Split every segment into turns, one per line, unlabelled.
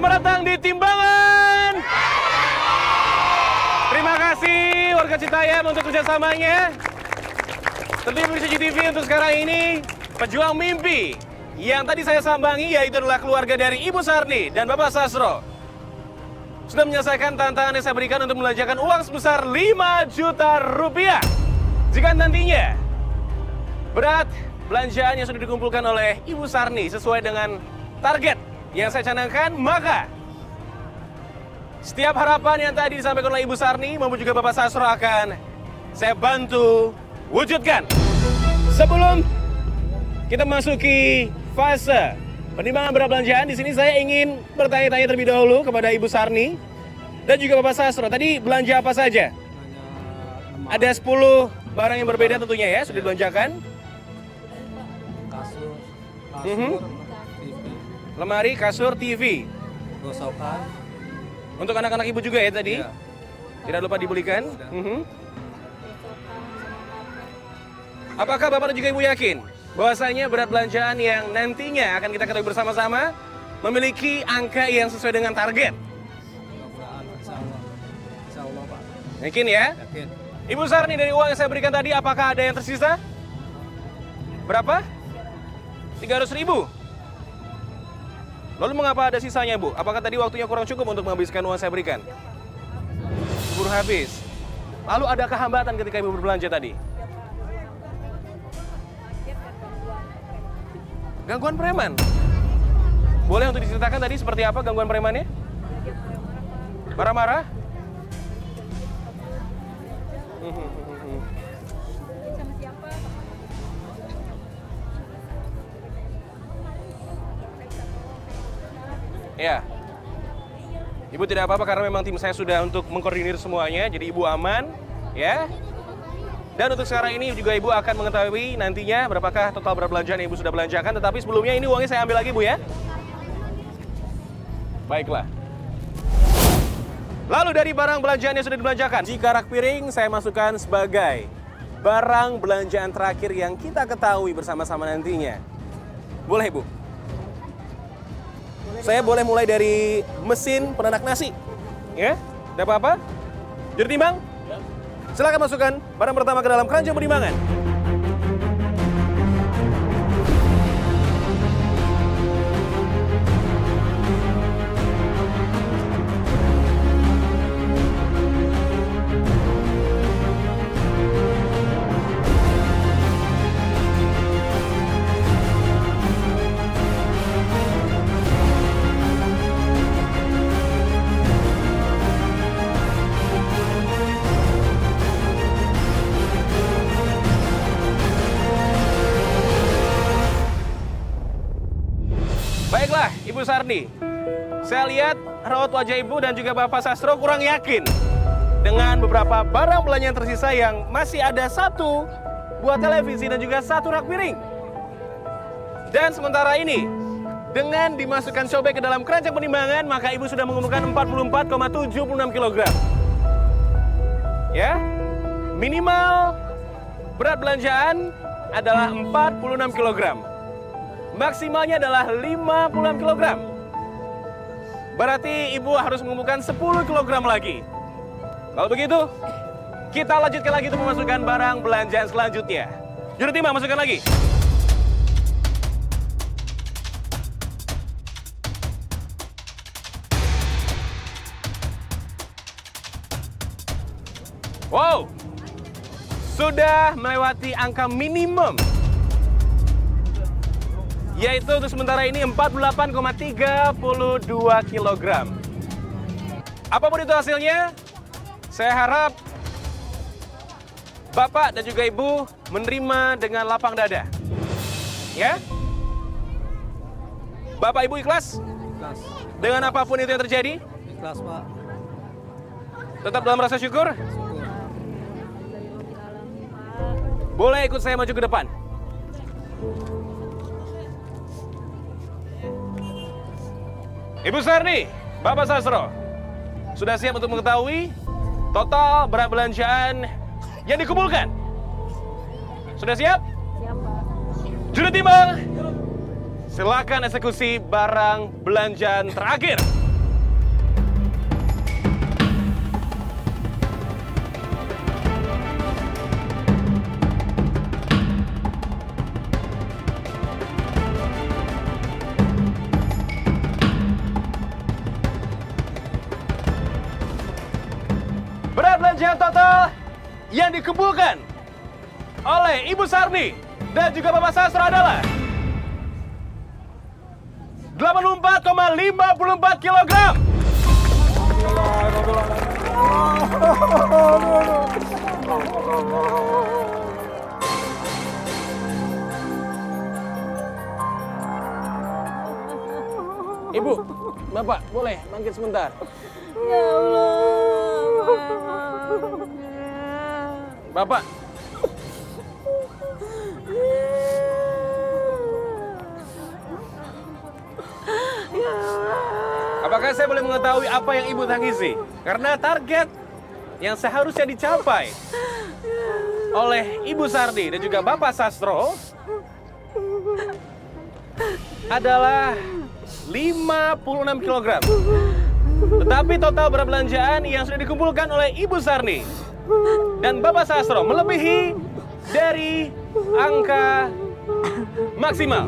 Selamat datang di Timbangan. Terima kasih warga Citayam untuk kerjasamanya. Tentunya pemirsa GTV untuk sekarang ini pejuang mimpi yang tadi saya sambangi yaitu adalah keluarga dari Ibu Sarni dan Bapak Sasro. Sudah menyelesaikan tantangan yang saya berikan untuk membelanjakan uang sebesar 5 juta rupiah. Jika nantinya berat belanjaan yang sudah dikumpulkan oleh Ibu Sarni sesuai dengan target yang saya canangkan, maka setiap harapan yang tadi disampaikan oleh Ibu Sarni maupun juga Bapak Sasro akan saya bantu wujudkan. Sebelum kita masuki fase penimbangan berat belanjaan, di sini saya ingin bertanya-tanya terlebih dahulu kepada Ibu Sarni dan juga Bapak Sasro. Tadi belanja apa saja? Ada 10 barang yang berbeda tentunya ya, sudah dibelanjakan.
kasur, kasur,
Mhm.
TV,
Lemari, kasur, TV.
gosokan,
Untuk anak-anak ibu juga ya tadi?
Iya.
Tidak lupa dibelikan.
Sudah.
Mhm. Apakah Bapak dan juga Ibu yakin bahwasanya berat belanjaan yang nantinya akan kita ketahui bersama-sama memiliki angka yang sesuai dengan target? Yakin ya?
yakin.
Ibu Sarni dari uang yang saya berikan tadi apakah ada yang tersisa? Berapa? 300 ribu. Lalu mengapa ada sisanya Bu? Apakah tadi waktunya kurang cukup untuk menghabiskan uang saya berikan? Keburu habis. Lalu ada kehambatan ketika Ibu berbelanja tadi? Gangguan preman? Boleh untuk diceritakan tadi seperti apa gangguan premannya? Marah-marah? Ya. Ibu tidak apa-apa karena memang tim saya sudah untuk mengkoordinir semuanya, jadi ibu aman, ya. Dan untuk sekarang ini juga ibu akan mengetahui nantinya berapakah total berat belanjaan yang ibu sudah belanjakan. Tetapi sebelumnya ini uangnya saya ambil lagi bu ya. Baiklah. Lalu dari barang belanjaan yang sudah dibelanjakan, jika rak piring saya masukkan sebagai barang belanjaan terakhir yang kita ketahui bersama-sama nantinya. Boleh ibu? Saya boleh mulai dari mesin penanak nasi. Ya? Ada apa-apa? Juru timbang? Silakan masukkan barang pertama ke dalam keranjang penimbangan. Ibu Sardi. Saya lihat raut wajah Ibu dan juga Bapak Sastro kurang yakin dengan beberapa barang belanjaan tersisa yang masih ada satu buah televisi dan juga satu rak piring. Dan sementara ini, dengan dimasukkan cobek ke dalam keranjang penimbangan, maka Ibu sudah mengumpulkan 44,76 kg. Ya, minimal berat belanjaan adalah 46 kg. Maksimalnya adalah 56 kg. Berarti ibu harus mengumpulkan 10 kg lagi. Kalau begitu, kita lanjutkan lagi untuk memasukkan barang belanjaan selanjutnya. Juru timbang, masukkan lagi. Wow, sudah melewati angka minimum yaitu untuk sementara ini 48,32 kg. Apa pun itu hasilnya, saya harap Bapak dan juga Ibu menerima dengan lapang dada. Ya? Bapak Ibu ikhlas
Ikhlas,
dengan apa pun itu yang terjadi?
ikhlas Pak,
Tetap dalam rasa syukur?
syukur.
Boleh ikut saya maju ke depan. Ibu Sarni, Bapak Sastro, sudah siap untuk mengetahui total berat belanjaan yang dikumpulkan? Sudah siap? Juru timbang, silakan eksekusi barang belanjaan terakhir. Yang dikumpulkan oleh Ibu Sarni dan juga Bapak Sastro adalah 84,54 kilogram. Ibu, Bapak, boleh bangkit sebentar.
Ya Allah.
Bapak, apakah saya boleh mengetahui apa yang Ibu tangisi? Karena target yang seharusnya dicapai oleh Ibu Sardi dan juga Bapak Sastro adalah 56 kg. Tetapi total belanjaan yang sudah dikumpulkan oleh Ibu Sarni dan Bapak Sastro melebihi dari angka maksimal.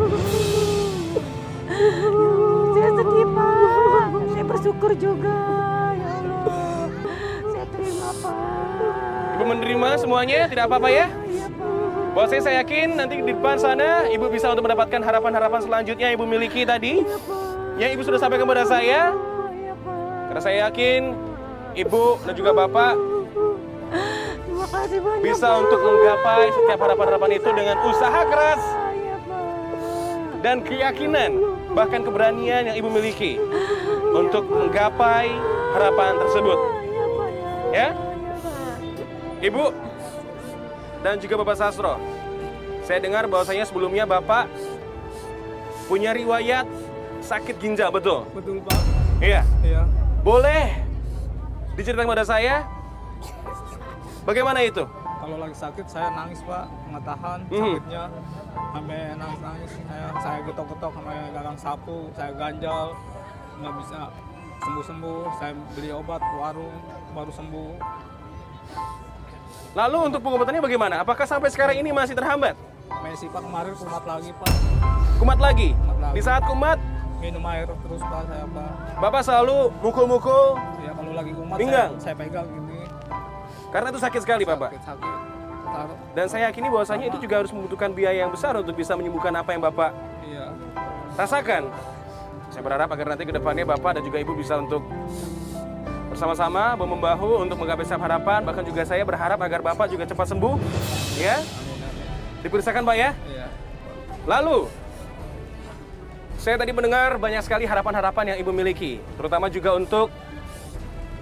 Saya sedih Pak. Saya bersyukur juga. Ya Allah. Saya terima Pak.
Ibu menerima semuanya, tidak apa-apa ya?
Iya Pak.
Bahwa saya, saya yakin nanti di depan sana Ibu bisa untuk mendapatkan harapan-harapan selanjutnya Ibu miliki tadi.
Iya Pak.
Yang Ibu sudah sampaikan kepada saya.
Iya.
Karena saya yakin Ibu dan juga Bapak
Terima kasih banyak
bisa
Pak.
untuk menggapai setiap harapan-harapan itu dengan usaha keras
Iya
dan keyakinan bahkan keberanian yang Ibu miliki untuk menggapai harapan tersebut.
Iya ya.
Ya?
Iya.
Ibu dan juga Bapak Sastro. Saya dengar bahwasanya sebelumnya Bapak punya riwayat sakit ginjal, betul?
Betul Pak.
Iya.
Iya.
Boleh diceritakan kepada saya bagaimana itu?
Kalau lagi sakit saya nangis Pak, nggak tahan
Mhm.
sakitnya. Sampai nangis-nangis, saya, saya getok-getok sampai gagang sapu, saya ganjal, nggak bisa sembuh-sembuh. Saya beli obat warung, baru sembuh.
Lalu untuk pengobatannya bagaimana? Apakah sampai sekarang ini masih terhambat?
Messi Pak kemarin kumat lagi Pak,
Kumat lagi?
Kumat lagi.
Di saat kumat,
minum air terus Pak saya Pak.
Bapak selalu mukul-mukul
Ya kalau lagi kumat
Pinggang?
saya, saya pegang gini.
karena itu sakit sekali Bapak.
Sakit. Taruh.
Dan saya yakini bahwasanya itu juga harus membutuhkan biaya yang besar untuk bisa menyembuhkan apa yang Bapak
Iya.
rasakan. Saya berharap agar nanti ke depannya Bapak dan juga Ibu bisa untuk bersama-sama membahu untuk menggapai setiap harapan. Bahkan juga saya berharap agar Bapak juga cepat sembuh. Ya, diperiksakan Pak ya.
Iya.
Lalu, saya tadi mendengar banyak sekali harapan-harapan yang Ibu miliki. Terutama juga untuk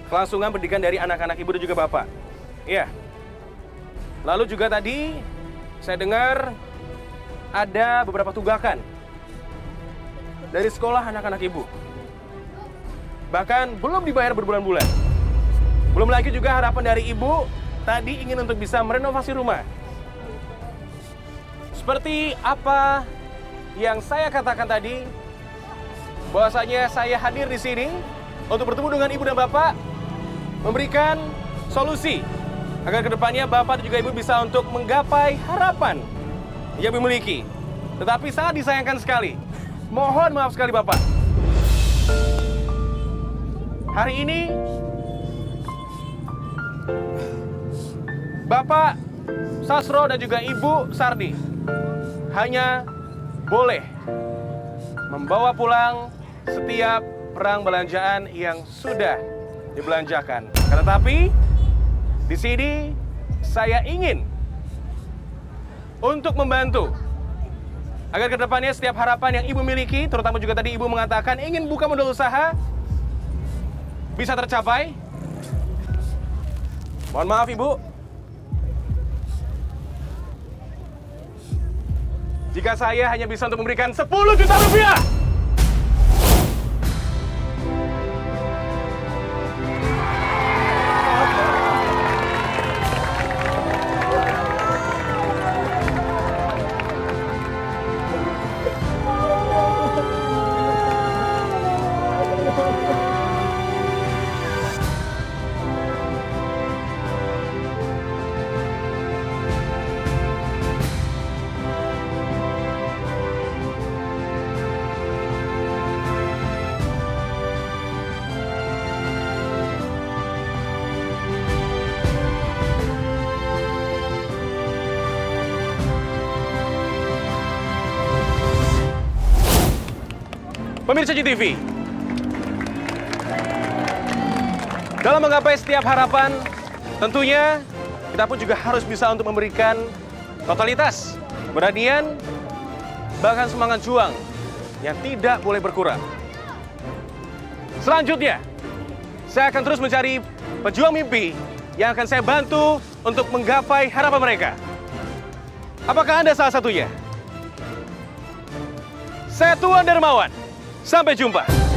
kelangsungan pendidikan dari anak-anak Ibu dan juga Bapak. Iya. Lalu juga tadi saya dengar ada beberapa tunggakan dari sekolah anak-anak Ibu. Bahkan belum dibayar berbulan-bulan. Belum lagi juga harapan dari Ibu tadi ingin untuk bisa merenovasi rumah. Seperti apa yang saya katakan tadi, bahwasanya saya hadir di sini untuk bertemu dengan Ibu dan Bapak, memberikan solusi agar ke depannya Bapak dan juga Ibu bisa untuk menggapai harapan yang dimiliki. Tetapi sangat disayangkan sekali. Mohon maaf sekali Bapak. Hari ini Bapak Sasro dan juga Ibu Sardi hanya boleh membawa pulang setiap perang belanjaan yang sudah dibelanjakan. Karena tapi di sini saya ingin untuk membantu agar ke depannya setiap harapan yang ibu miliki, terutama juga tadi ibu mengatakan ingin buka modal usaha, bisa tercapai. Mohon maaf ibu, jika saya hanya bisa untuk memberikan 10 juta rupiah. Pemirsa GTV, dalam menggapai setiap harapan, tentunya kita pun juga harus bisa untuk memberikan totalitas, keberanian, bahkan semangat juang yang tidak boleh berkurang. Selanjutnya, saya akan terus mencari pejuang mimpi yang akan saya bantu untuk menggapai harapan mereka. Apakah Anda salah satunya? Saya Tuan Dermawan. Sampai jumpa.